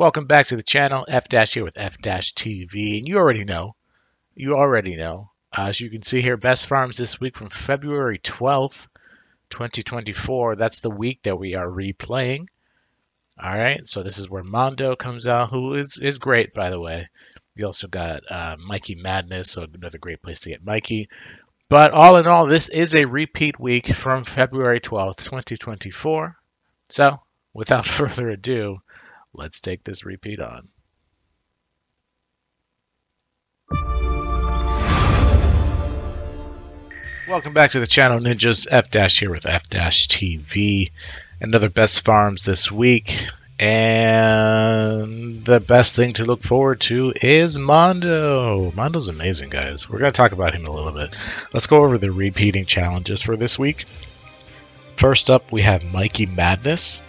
Welcome back to the channel, F Dash here with F Dash TV, and you already know, you already know. As you can see here, best farms this week from February 12th, 2024. That's the week that we are replaying. All right, so this is where Mondo comes out, who is is great by the way. You also got uh, Mikey Madness, so another great place to get Mikey. But all in all, this is a repeat week from February 12th, 2024. So, without further ado, let's take this repeat on. Welcome back to the channel, Ninjas. F Dash here with F Dash TV. Another best farms this week. And the best thing to look forward to is Mondo. Mondo's amazing, guys. We're going to talk about him a little bit. Let's go over the repeating challenges for this week. First up, we have Mikey Madness,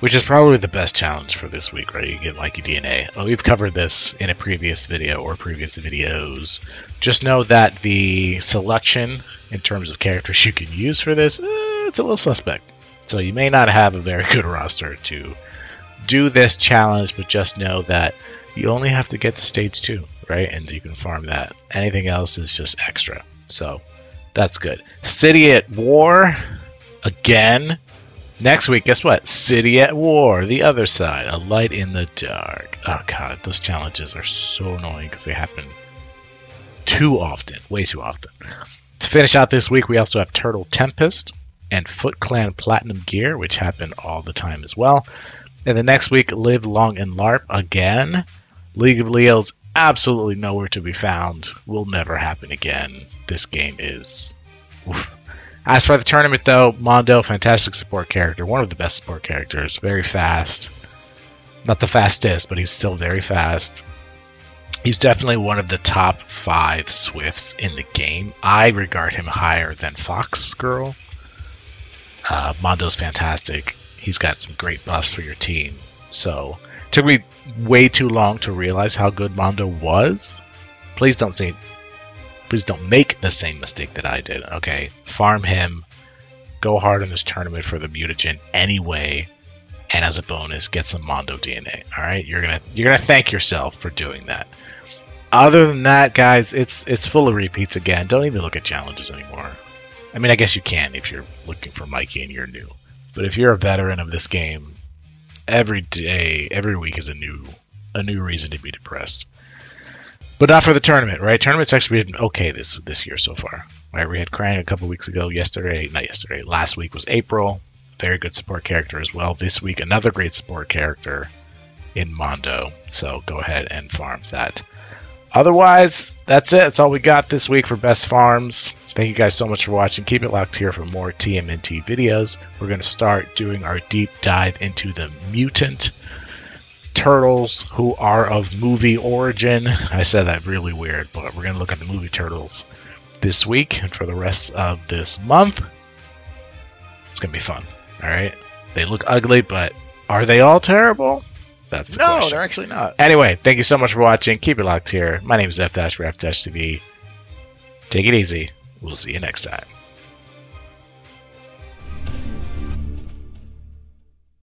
which is probably the best challenge for this week, right? You get Mikey DNA. Well, we've covered this in a previous video or previous videos. Just know that the selection in terms of characters you can use for this, eh, it's a little suspect. So you may not have a very good roster to do this challenge, but just know that you only have to get to stage two, right? And you can farm that. Anything else is just extra. So that's good. City at War again. Next week, guess what? City at War, the other side, a light in the dark. Oh god, those challenges are so annoying because they happen too often, way too often. To finish out this week, we also have Turtle Tempest and Foot Clan Platinum Gear, which happen all the time as well. And the next week, Live Long and LARP again. League of Leos absolutely nowhere to be found. Will never happen again. This game is. Oof. As for the tournament, though, Mondo, fantastic support character, one of the best support characters, very fast. Not the fastest, but he's still very fast. He's definitely one of the top five Swifts in the game. I regard him higher than Fox Girl. Uh, Mondo's fantastic he's got some great buffs for your team. So took me way too long to realize how good Mondo was. Please don't say, please don't make the same mistake that I did. Okay, farm him, go hard in this tournament for the mutagen anyway, and as a bonus, get some Mondo DNA. All right, you're gonna you're gonna thank yourself for doing that. Other than that, guys, it's it's full of repeats again. Don't even look at challenges anymore. I mean, I guess you can if you're looking for Mikey and you're new. But if you're a veteran of this game, every day, every week is a new a new reason to be depressed. But not for the tournament, right? Tournament's actually been okay this this year so far. Right, we had Krang a couple weeks ago. Yesterday, not yesterday, last week was April. Very good support character as well. This week, another great support character in Mondo. So go ahead and farm that. Otherwise, that's it. That's all we got this week for Best Farms. Thank you guys so much for watching. Keep it locked here for more TMNT videos. We're going to start doing our deep dive into the mutant turtles who are of movie origin. I said that really weird, but we're going to look at the movie turtles this week and for the rest of this month. It's going to be fun. All right. They look ugly, but are they all terrible? That's the no, question. they're actually not. Anyway, thank you so much for watching. Keep it locked here. My name is F Dash for F Dash TV. Take it easy. We'll see you next time.